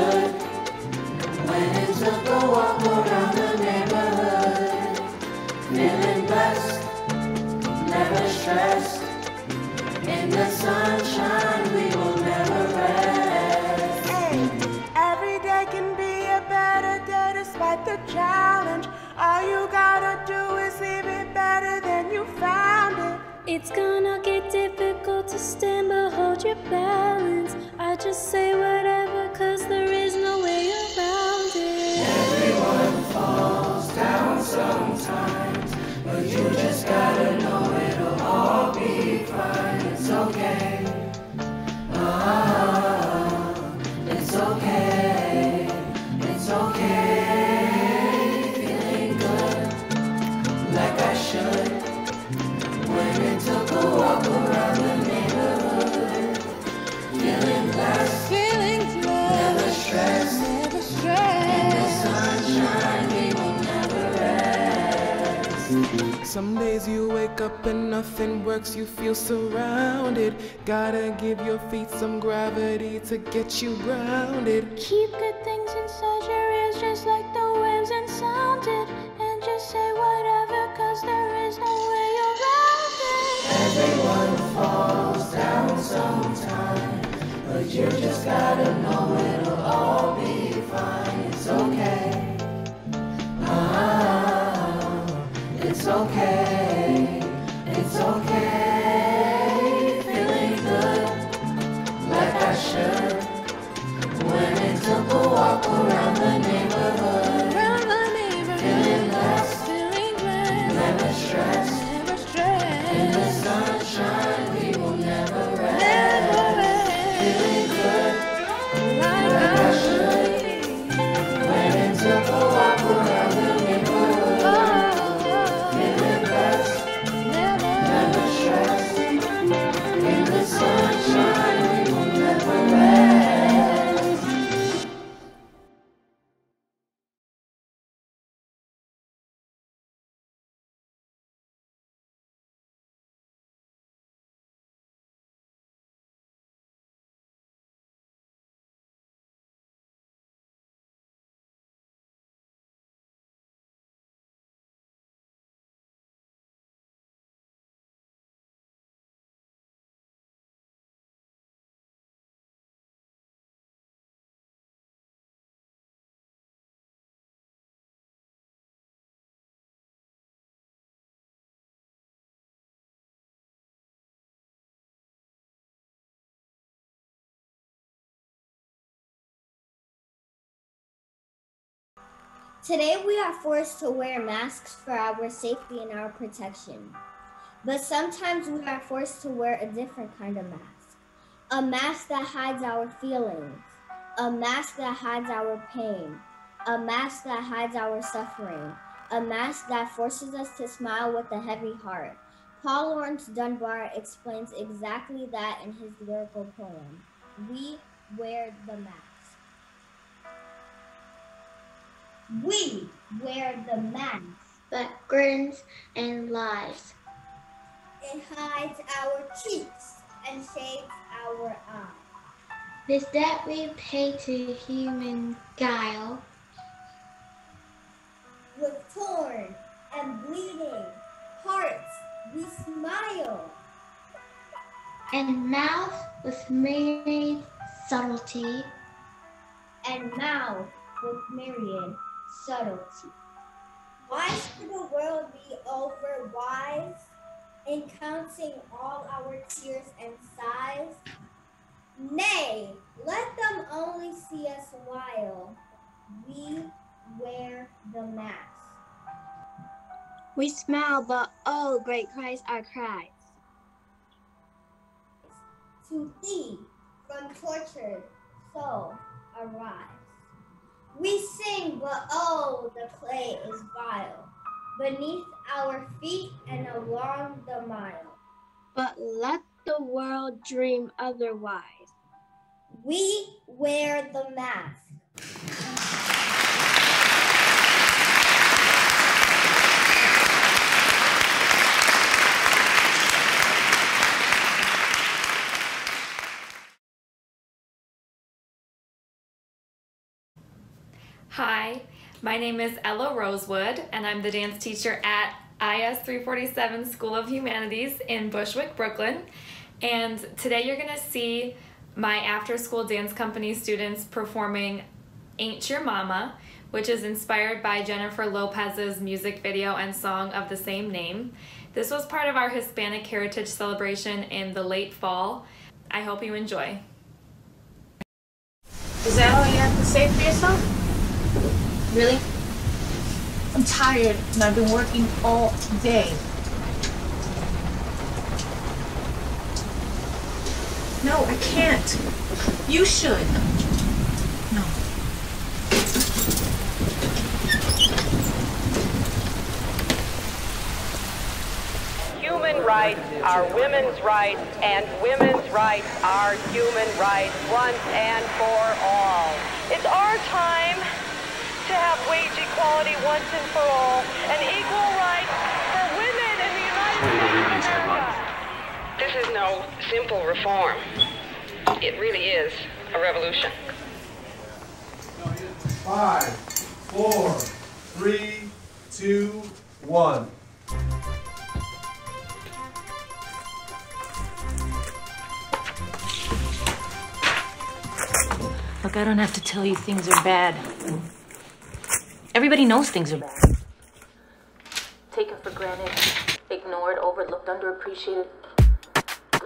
like up and nothing works, you feel surrounded. Gotta give your feet some gravity to get you grounded. Keep good things inside your ears, just like the waves and sound it. And just say whatever, cause there is no way around it. Everyone falls down sometime, but you just gotta know it'll all be fine. It's okay. Ah, it's okay. Okay. Today we are forced to wear masks for our safety and our protection. But sometimes we are forced to wear a different kind of mask. A mask that hides our feelings. A mask that hides our pain. A mask that hides our suffering. A mask that forces us to smile with a heavy heart. Paul Laurence Dunbar explains exactly that in his lyrical poem, We Wear the Mask. We wear the mask. that grins and lies. It hides our cheeks and shades our eyes. This debt we pay to human guile, With torn and bleeding hearts, we smile. and mouth with myriad subtlety, And mouth with myriad subtlety. Why should the world be over wise in counting all our tears and sighs? Nay, let them only see us while we wear the mask. we smile, but oh, great cries our cries. To thee from tortured soul arise. We but oh, the clay is vile, beneath our feet and along the mile. But let the world dream otherwise. We wear the mask. Hi, my name is Ella Rosewood, and I'm the dance teacher at IS 347 School of Humanities in Bushwick, Brooklyn. And today you're gonna see my after school dance company students performing Ain't Your Mama, which is inspired by Jennifer Lopez's music video and song of the same name. This was part of our Hispanic Heritage Celebration in the late fall. I hope you enjoy. Is that all you have to say for yourself? Really? I'm tired and I've been working all day. No, I can't. You should. No. Human rights are women's rights, and women's rights are human rights once and for all. It's our time to have wage equality once and for all, and equal rights for women in the United States of America. This is no simple reform. It really is a revolution. Five, four, three, two, one. Look, I don't have to tell you things are bad. Everybody knows things are bad. Taken for granted, ignored, overlooked, underappreciated.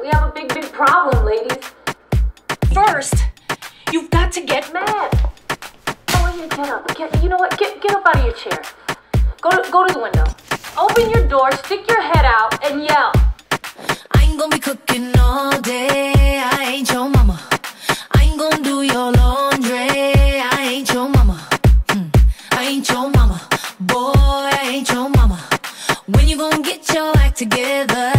We have a big, big problem, ladies. First, you've got to get mad. I want oh, you to get up. Get, you know what? Get, get up out of your chair. Go to, go to the window. Open your door, stick your head out, and yell. I ain't gonna be cooking all day. I ain't your mama. I ain't gonna do your get your act together?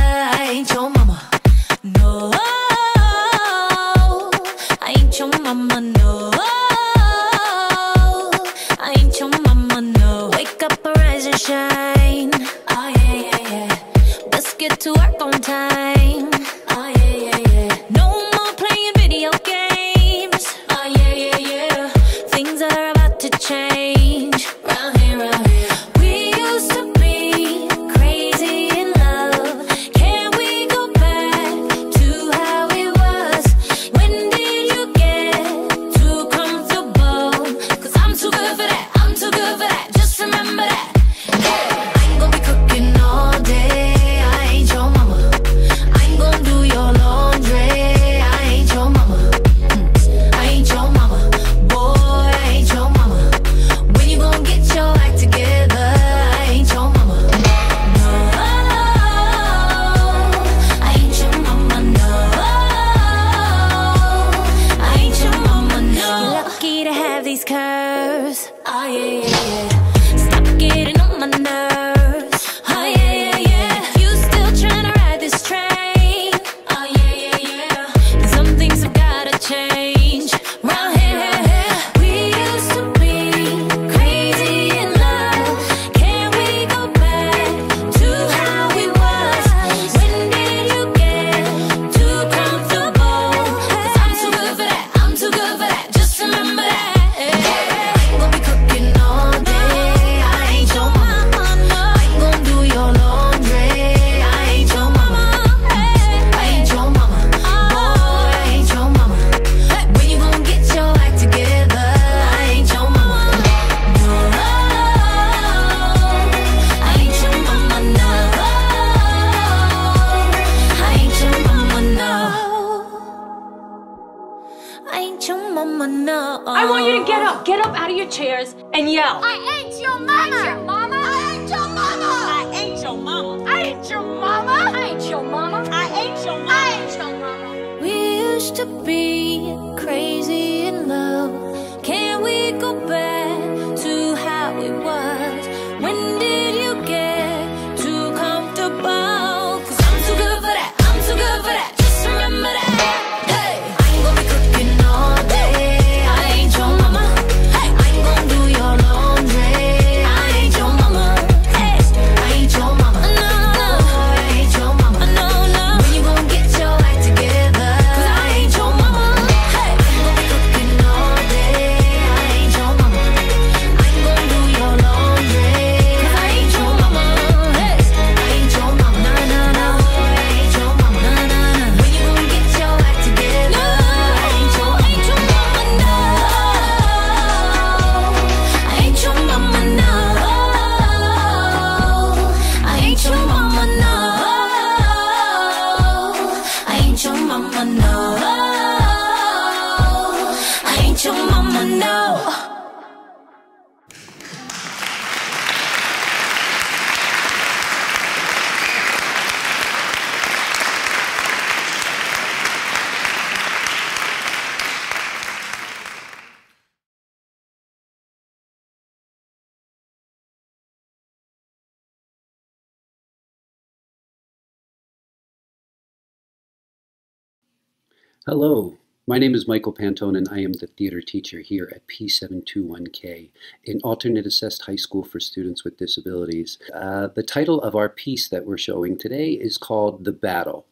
Hello, my name is Michael Pantone and I am the theater teacher here at P721K, an alternate assessed high school for students with disabilities. Uh, the title of our piece that we're showing today is called The Battle,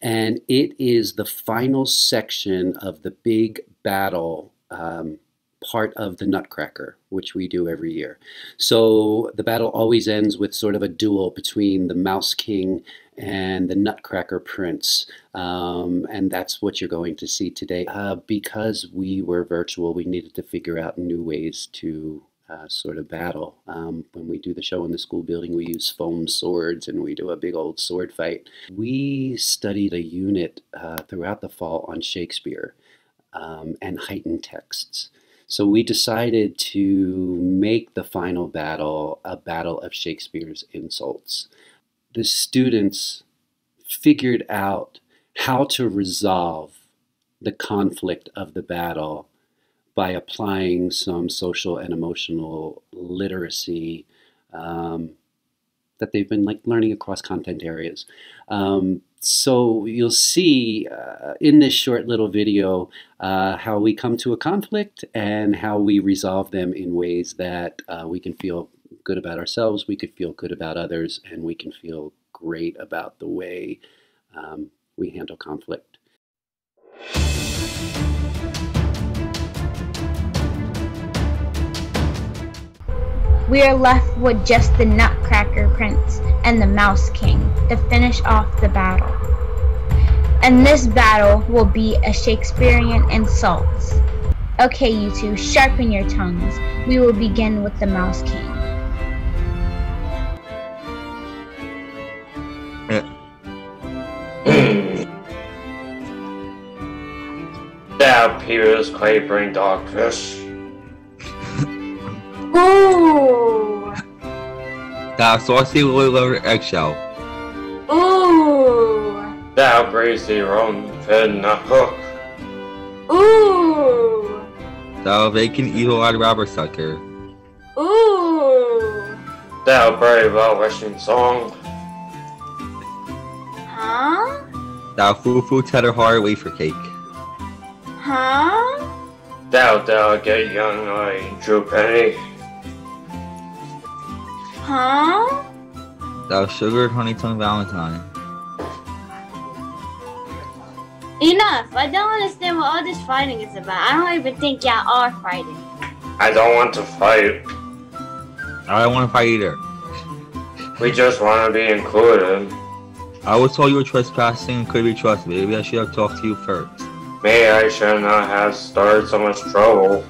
and it is the final section of the big battle um, part of the Nutcracker, which we do every year. So the battle always ends with sort of a duel between the Mouse King and the Nutcracker Prince. Um, and that's what you're going to see today. Uh, because we were virtual, we needed to figure out new ways to uh, sort of battle. Um, when we do the show in the school building, we use foam swords and we do a big old sword fight. We studied a unit uh, throughout the fall on Shakespeare um, and heightened texts. So we decided to make the final battle a battle of Shakespeare's insults. The students figured out how to resolve the conflict of the battle by applying some social and emotional literacy um, that they've been like learning across content areas. Um, so you'll see uh, in this short little video uh, how we come to a conflict and how we resolve them in ways that uh, we can feel good about ourselves, we could feel good about others, and we can feel great about the way um, we handle conflict. We are left with just the Nutcracker Prince and the Mouse King to finish off the battle. And this battle will be a Shakespearean insults. Okay, you two, sharpen your tongues. We will begin with the Mouse King. Thou Pierce Clavering Dogfish. Thou saucy little eggshell. Ooh! Thou brazy roan fin a hook. Ooh! Thou vacant evil-eyed robber sucker. Ooh! Thou brave well wishing song. Huh? Thou foo-foo cheddar heart wafer cake. Huh? Thou delicate young eye Drew Penny. Huh? Thou sugared honey tongue valentine. Enough! I don't understand what all this fighting is about. I don't even think y'all are fighting. I don't want to fight. I don't want to fight either. We just want to be included. I was told you were trespassing and could be trusted. Maybe I should have talked to you first. Maybe I should not have started so much trouble.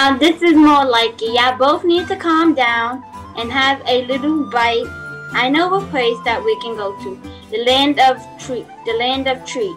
Um, this is more like it. Y'all both need to calm down and have a little bite. I know a place that we can go to. The land of tree the land of trees.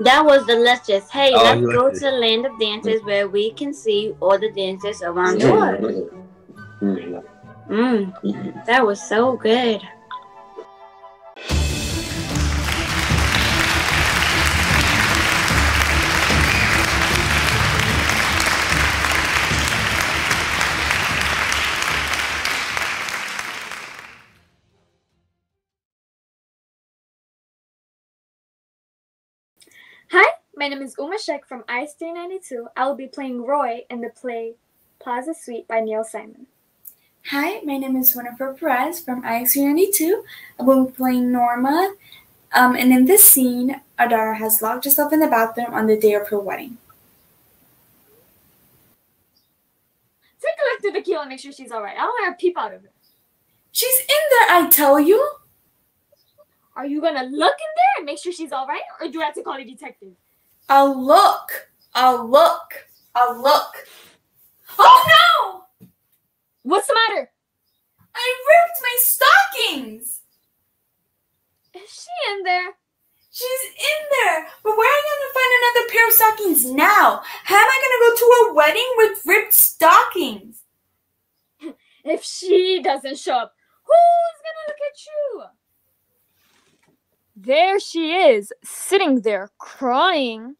That was delicious. Hey, Oh, let's go to the land of dances where we can see all the dancers around the world. Mm, that was so good. Hi, my name is Uma Sheikh from IS 392. I will be playing Roy in the play Plaza Suite by Neil Simon. Hi, my name is Winifred Perez from IX392. I will be playing Norma. Um, and in this scene, Adara has locked herself in the bathroom on the day of her wedding. Take a look through the keyhole and make sure she's alright. I don't want her to peep out of it. She's in there, I tell you. Are you gonna look in there and make sure she's alright, or do I have to call a detective? I'll look. I'll look. I'll look. Oh no! What's the matter? I ripped my stockings. Is she in there? She's in there. But where am I gonna find another pair of stockings now. How am I gonna go to a wedding with ripped stockings? If she doesn't show up, who's gonna look at you? There she is, sitting there crying.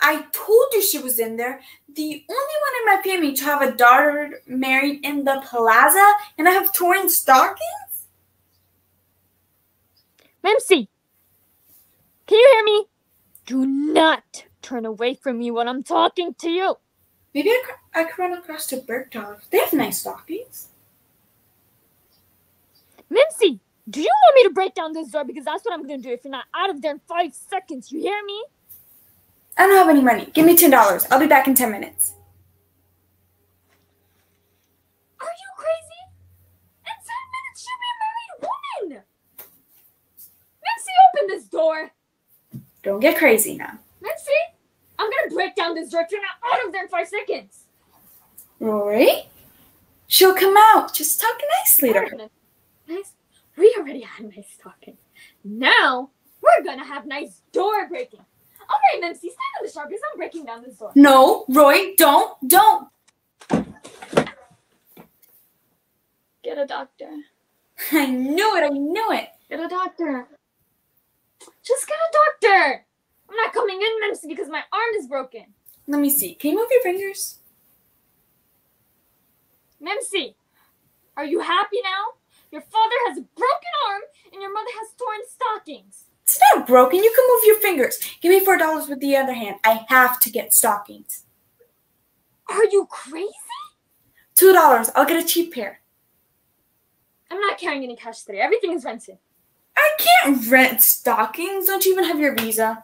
I told you she was in there. The only one in my family to have a daughter married in the plaza, and I have torn stockings? Mimsy, can you hear me? Do not turn away from me when I'm talking to you. Maybe I, cr- I could run across to Bergdorf. They have nice stockings. Mimsy, do you want me to break down this door? Because that's what I'm gonna do if you're not out of there in five seconds. You hear me? I don't have any money. Give me $10. I'll be back in 10 minutes. Are you crazy? In 10 minutes, she'll be a married woman. Mimsy, open this door. Don't get crazy now. Mimsy, I'm gonna break down this door if you're not out of there in five seconds. Rory? She'll come out. Just talk nicely to her. Nice. We already had nice talking. Now we're gonna have nice door breaking. All right, Mimsy, stand on the sharp because I'm breaking down this door. No, Roy, don't, don't. Get a doctor. I knew it, I knew it. Get a doctor. Just get a doctor. I'm not coming in, Mimsy, because my arm is broken. Let me see. Can you move your fingers? Mimsy, are you happy now? Your father has a broken arm and your mother has torn stockings. It's not broken. You can move your fingers. Give me four dollars with the other hand. I have to get stockings. Are you crazy? Two dollars. I'll get a cheap pair. I'm not carrying any cash today. Everything is rented. I can't rent stockings. Don't you even have your visa?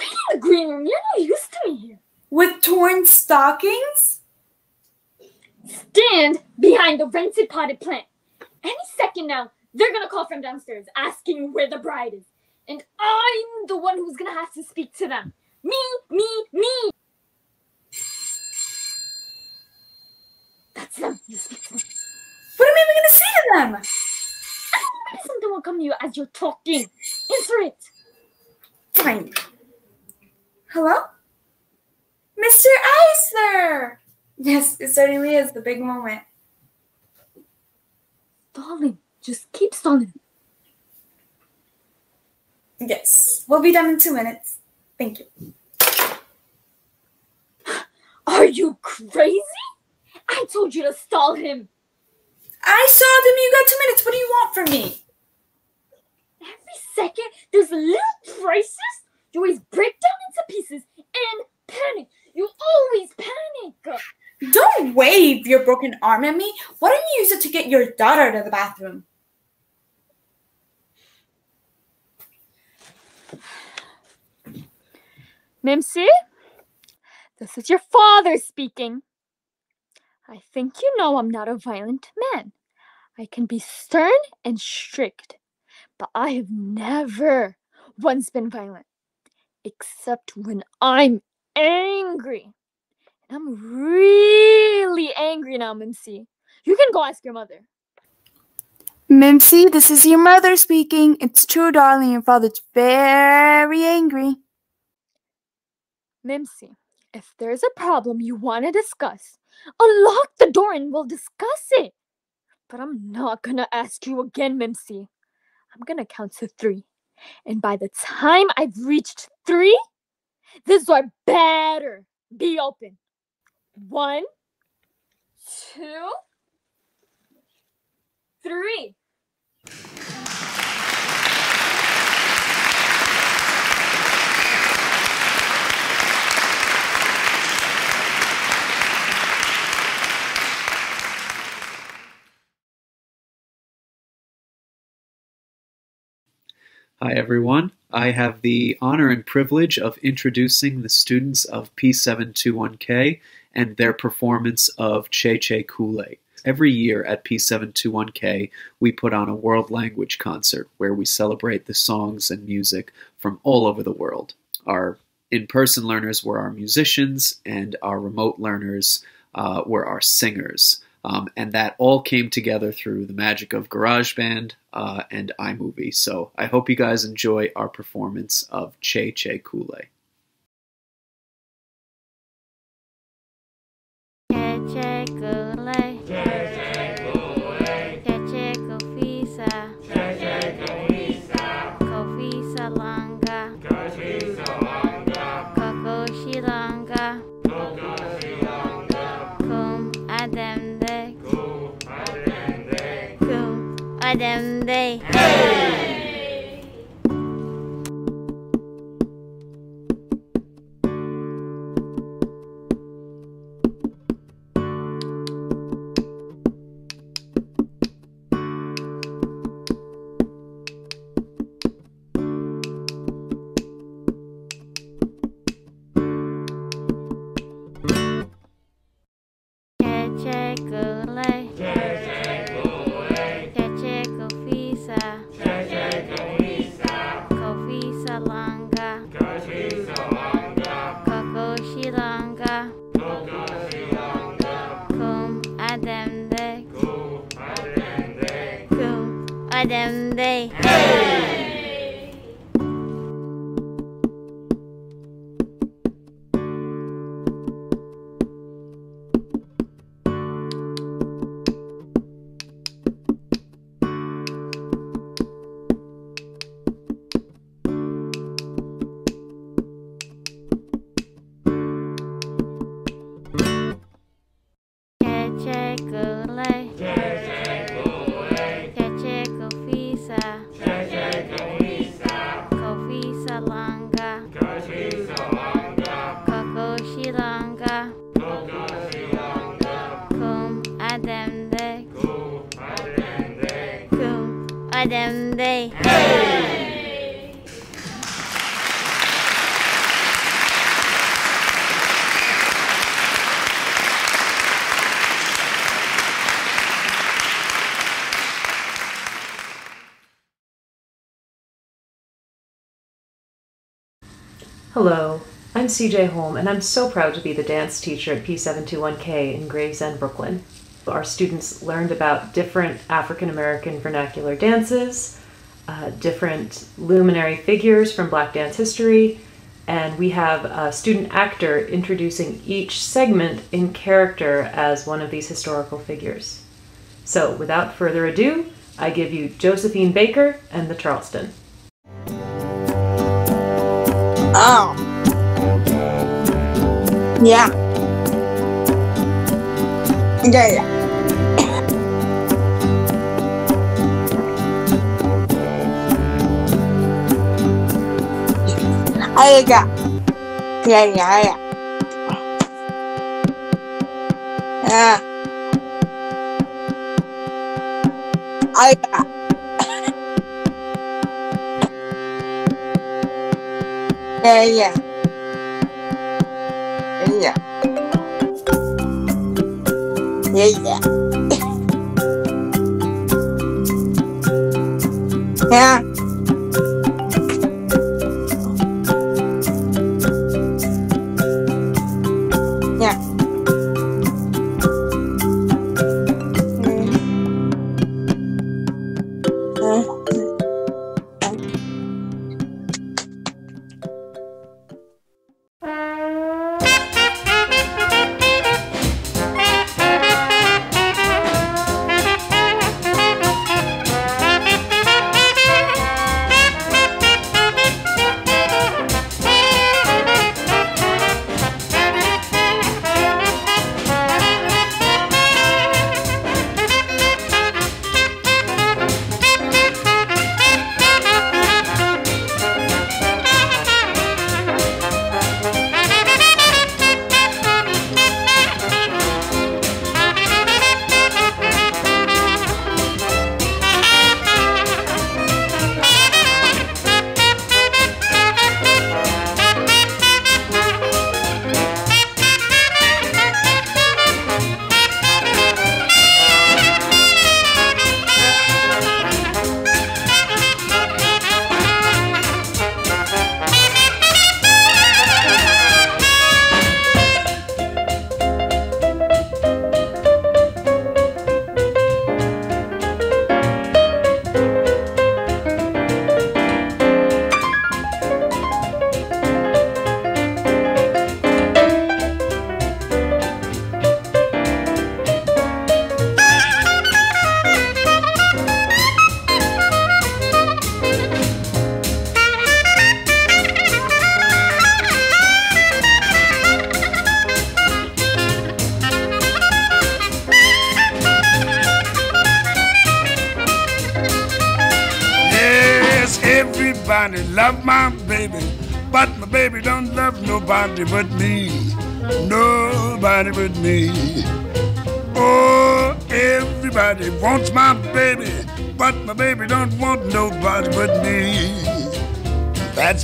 In the green room. You're not used to me here. With torn stockings? Stand behind the rented potted plant. Any second now, they're gonna call from downstairs asking where the bride is. And I'm the one who's gonna have to speak to them. Me, me, me. That's them. You speak to them. What am I even gonna say to them? Maybe something will come to you as you're talking. Answer it. Fine. Hello? Mr. Eisner! Yes, it certainly is the big moment. Stalling. Just keep stalling. Yes, we'll be done in two minutes. Thank you. Are you crazy? I told you to stall him. I saw them. You got two minutes. What do you want from me? Every second, there's a little crisis. You always break down into pieces and panic. You always panic. Wave your broken arm at me. Why don't you use it to get your daughter to the bathroom? Mimsy, this is your father speaking. I think you know I'm not a violent man. I can be stern and strict, but I have never once been violent, except when I'm angry. And I'm really angry now, Mimsy. You can go ask your mother. Mimsy, this is your mother speaking. It's true, darling. Your father's very angry. Mimsy, if there's a problem you want to discuss, unlock the door and we'll discuss it. But I'm not gonna ask you again, Mimsy. I'm gonna count to three. And by the time I've reached three, this door better be open. One, two, three. Hi, everyone. I have the honor and privilege of introducing the students of P721K and their performance of Che Che Kool Every year at P721K, we put on a world language concert where we celebrate the songs and music from all over the world. Our in person learners were our musicians, and our remote learners uh, were our singers. Um, and that all came together through the magic of GarageBand uh, and iMovie. So I hope you guys enjoy our performance of Che Che Kool are them Hello, I'm CJ Holm, and I'm so proud to be the dance teacher at P721K in Gravesend, Brooklyn. Our students learned about different African American vernacular dances, uh, different luminary figures from Black dance history, and we have a student actor introducing each segment in character as one of these historical figures. So, without further ado, I give you Josephine Baker and the Charleston. Oh. Yeah. Yeah, yeah. I got. Yeah, yeah, yeah. Yeah. I got. Yeah, yeah. Yeah. Yeah,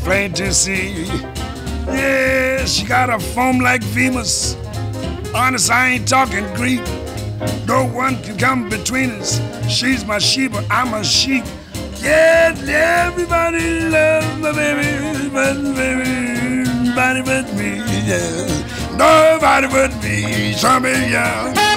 See. Yeah, she got a form like Venus. Honest, I ain't talking Greek. No one can come between us. She's my Sheba, I'm a sheep. Yeah, everybody loves my baby, but baby, nobody but me. Yeah. Nobody but me. Me, yeah.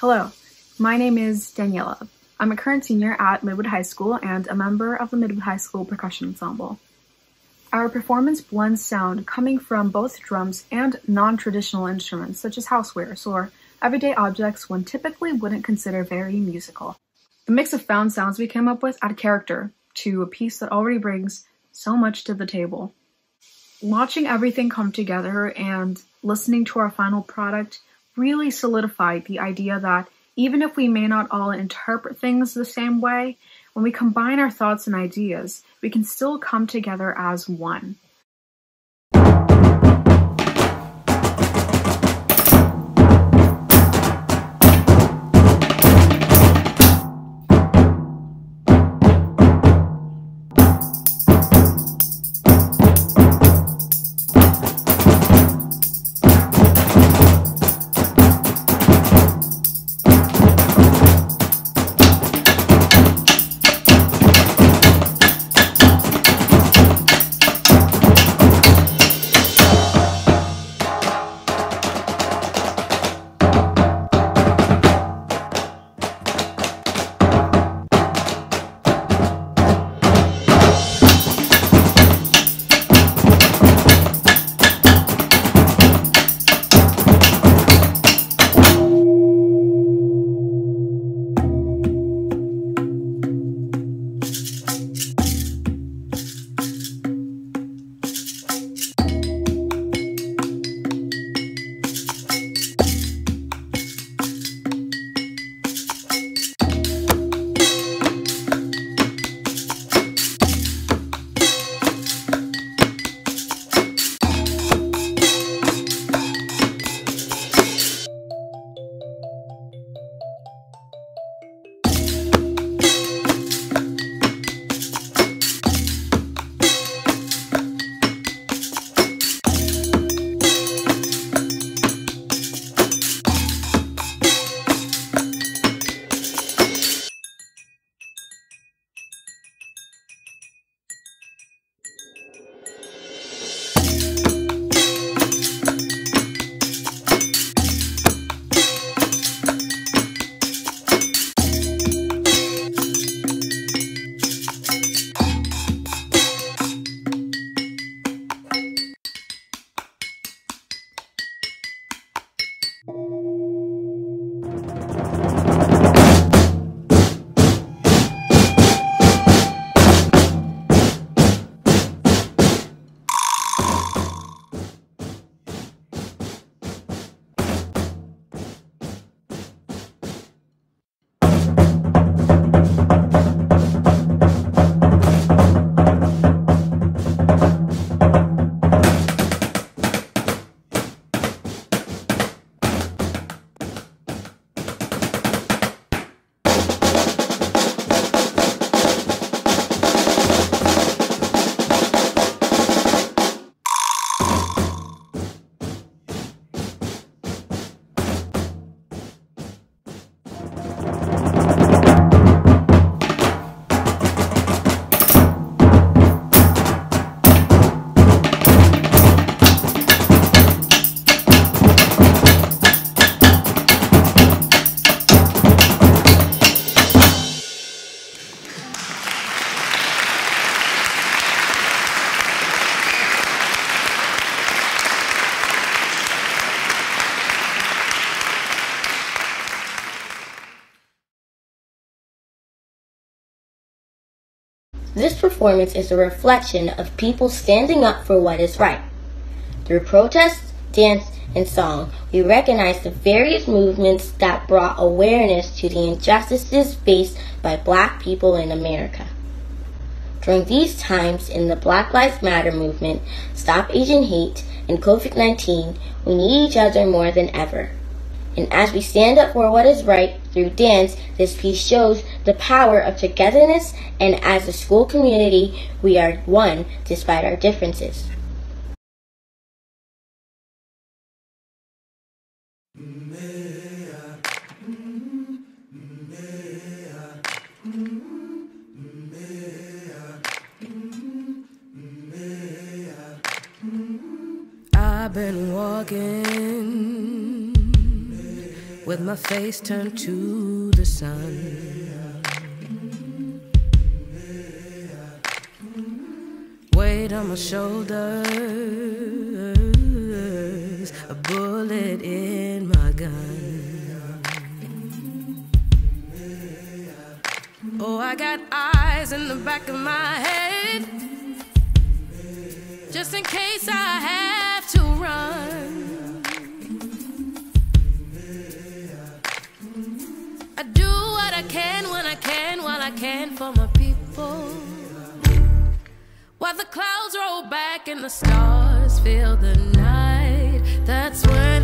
Hello, my name is Daniela. I'm a current senior at Midwood High School and a member of the Midwood High School Percussion Ensemble. Our performance blends sound coming from both drums and non-traditional instruments such as housewares or everyday objects one typically wouldn't consider very musical. The mix of found sounds we came up with add character to a piece that already brings so much to the table. Watching everything come together and listening to our final product really solidified the idea that even if we may not all interpret things the same way, when we combine our thoughts and ideas, we can still come together as one. Performance is a reflection of people standing up for what is right. Through protest, dance, and song, we recognize the various movements that brought awareness to the injustices faced by black people in America. During these times in the Black Lives Matter movement, Stop Asian Hate, and COVID 19, we need each other more than ever. And as we stand up for what is right through dance, this piece shows the power of togetherness, and as a school community, we are one despite our differences. I've been walking with my face turned to the sun. Weight on my shoulders, a bullet in my gun. Oh, I got eyes in the back of my head just in case I have can for my people. While the clouds roll back and the stars fill the night, that's when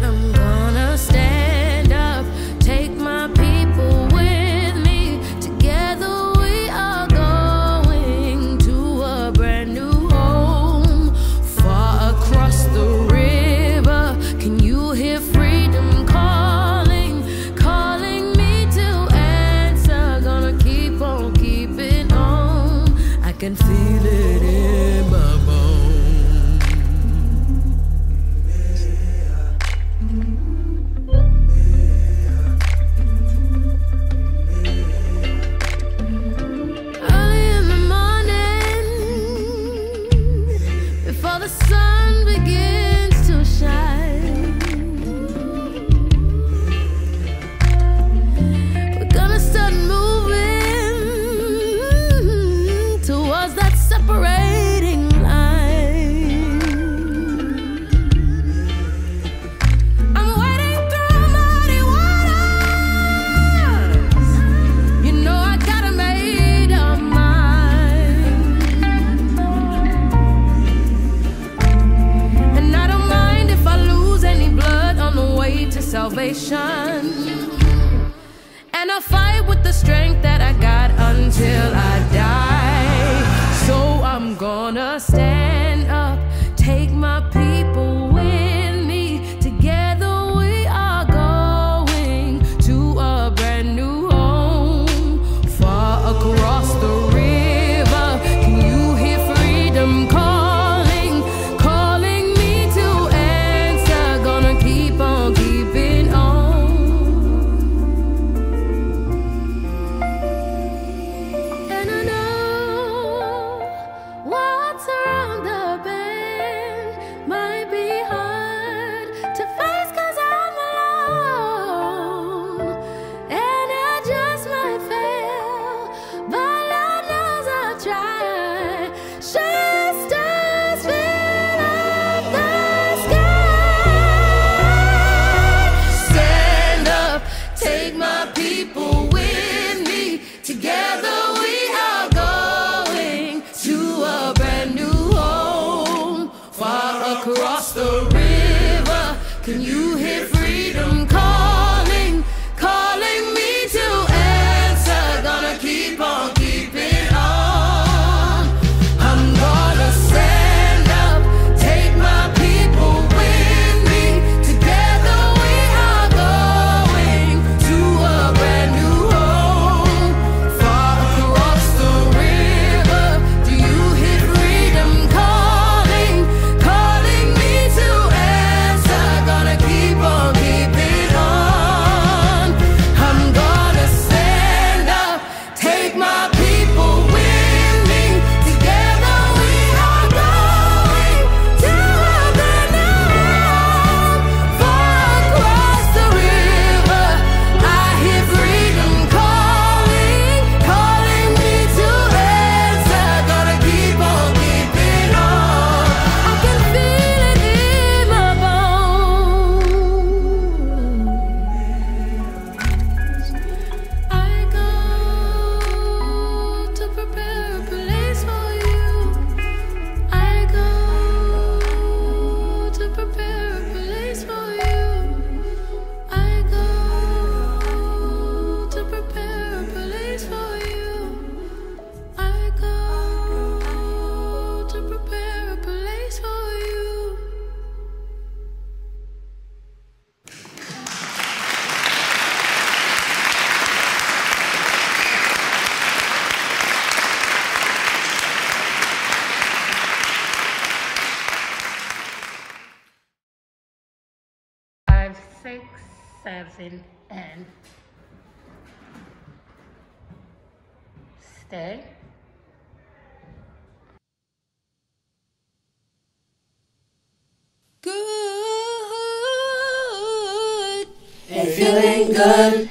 and feeling good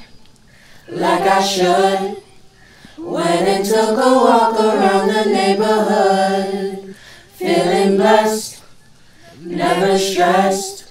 like I should. Went and took a walk around the neighborhood, feeling blessed, never stressed.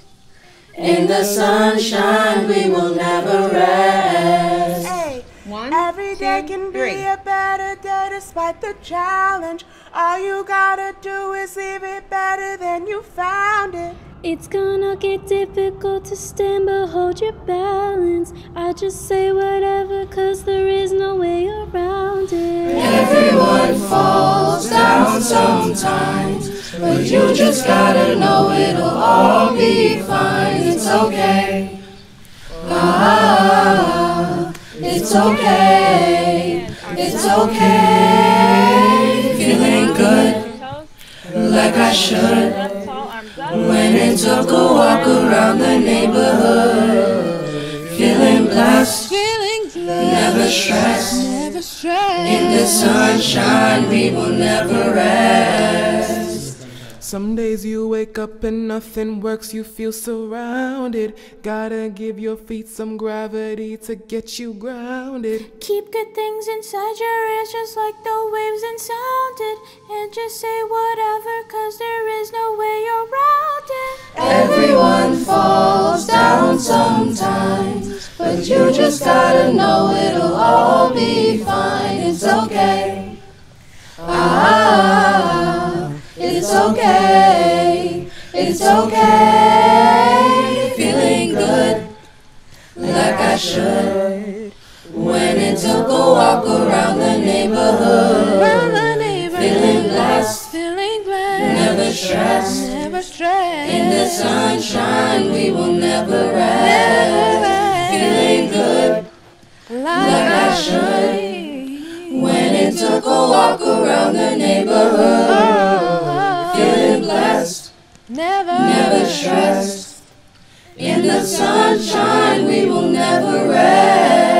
In the sunshine, we will never rest. Hey, One, every day two, can three. be a better day despite the challenge. All you gotta do is leave it better than you found it. It's gonna get difficult to stand, but hold your balance. I just say whatever, cause there is no way around it. Everyone falls down sometimes, but you just gotta know it'll all be fine. It's okay. Ah, it's okay. It's okay. Feeling good, like I should. When and took a walk around the neighborhood, feeling blessed, Feeling never stressed. never stressed. In the sunshine, we will never rest. Some days you wake up and nothing works, you feel surrounded. Gotta give your feet some gravity to get you grounded. Keep good things inside your ears just like the waves and sound it. And just say whatever, cause there is no way around it. Everyone falls down sometimes, but you just gotta know it'll all be fine. It's okay. Ah, it's okay. It's okay. Feeling good, like I should. Went and took a walk around the neighborhood, feeling blessed, Feeling blessed. never stressed. Never stressed. In the sunshine, we will never rest. Feeling good, like I should. Went and took a walk around the neighborhood. Never, never stressed. In the sunshine we will never rest.